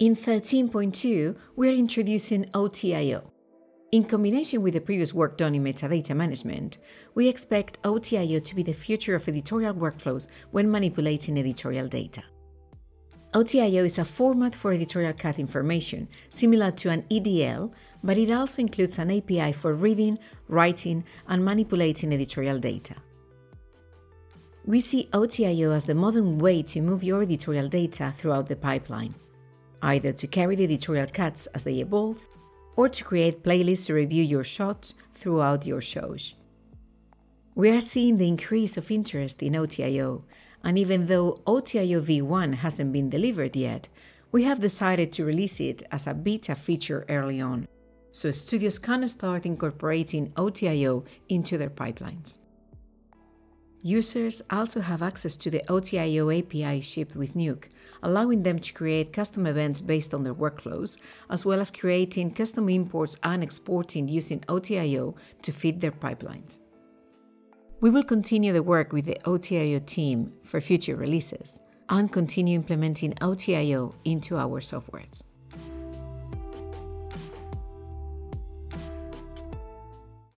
In 13.2, we are introducing OTIO. In combination with the previous work done in metadata management, we expect OTIO to be the future of editorial workflows when manipulating editorial data. OTIO is a format for editorial cut information, similar to an EDL, but it also includes an API for reading, writing, and manipulating editorial data. We see OTIO as the modern way to move your editorial data throughout the pipeline, either to carry the editorial cuts as they evolve, or to create playlists to review your shots throughout your shows. We are seeing the increase of interest in OTIO, and even though OTIO v1 hasn't been delivered yet, we have decided to release it as a beta feature early on, so studios can start incorporating OTIO into their pipelines. Users also have access to the OTIO API shipped with Nuke, allowing them to create custom events based on their workflows, as well as creating custom imports and exporting using OTIO to feed their pipelines. We will continue the work with the OTIO team for future releases and continue implementing OTIO into our softwares.